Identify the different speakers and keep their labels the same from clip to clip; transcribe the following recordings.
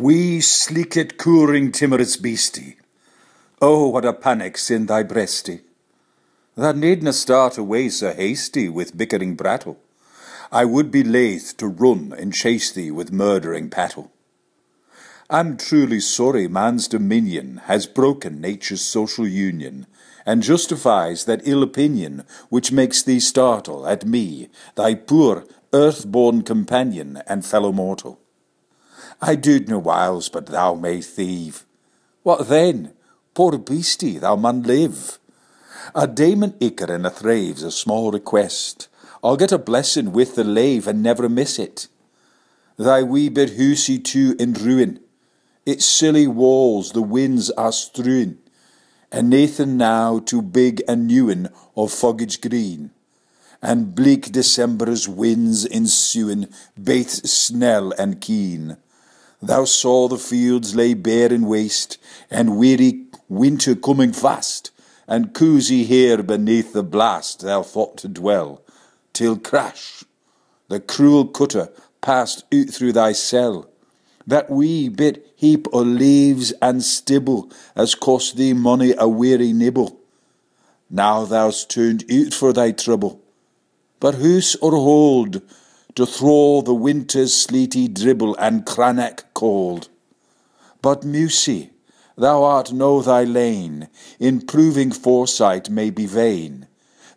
Speaker 1: Wee sleekit cooring timorous beastie. Oh, what a panic's in thy breastie! Thou needna start away so hasty with bickering brattle. I would be laith to run and chase thee with murdering pattle. I'm truly sorry man's dominion has broken nature's social union, and justifies that ill opinion which makes thee startle at me, thy poor earth-born companion and fellow mortal. I doed no wiles, but thou may thieve. What then? Poor beastie, thou mun live. A daimen icker and a thrave's a small request. I'll get a blessing with the lave and never miss it. Thy wee bit hoosie too in ruin. Its silly walls the winds are strewing, and naething now too big and newen of foggage green, and bleak December's winds ensuing, baith snell and keen. Thou saw the fields lay bare and waste, and weary winter coming fast, and cosy here beneath the blast thou thought to dwell, till crash, the cruel cutter passed out through thy cell. That wee bit heap o' leaves and stibble has cost thee money a weary nibble. Now thou'st turned out for thy trouble, but who's or hold to thraw the winter's sleety dribble and cranreuch cold. But Mousie, thou art know thy lane, in proving foresight may be vain.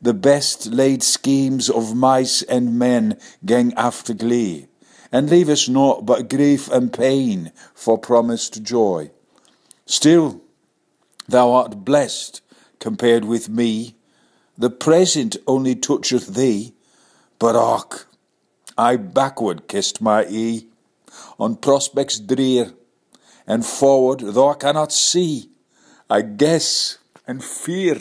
Speaker 1: The best laid schemes of mice and men gang aft agley, and leave us naught but grief and pain for promised joy. Still, thou art blessed compared with me. The present only toucheth thee, but och, I backward kissed my ee on prospects drear, and forward, though I cannot see, I guess and fear.